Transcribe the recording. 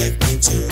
take me to